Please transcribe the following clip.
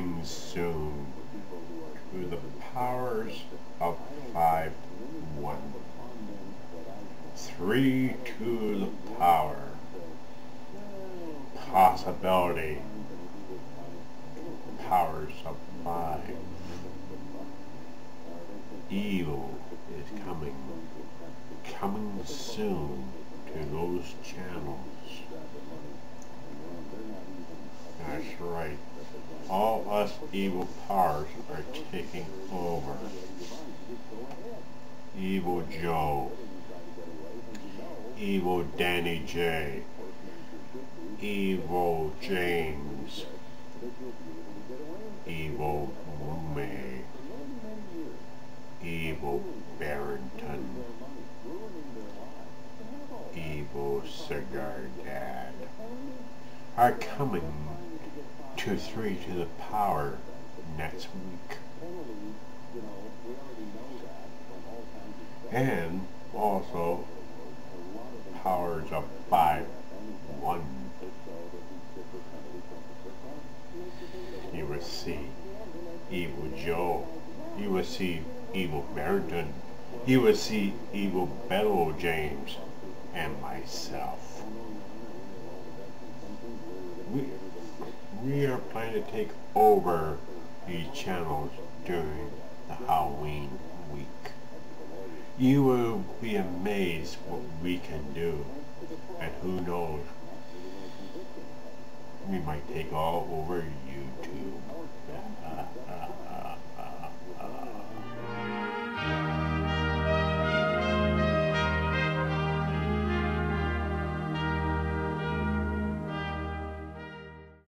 coming soon to the powers of five one. Three to the power. Possibility. Powers of five. Evil is coming. Coming soon to those channels. All us evil powers are taking over. Evil Joe. Evil Danny J. Evil James. Evil May. Evil Barrington. Evil Cigar Dad are coming to 3 to the power next week. And also powers of 5 1. You will see Evil Joe. You will see Evil Barrington. You will see Evil Bello James and myself. We, planning to take over these channels during the Halloween week. You will be amazed what we can do. And who knows, we might take all over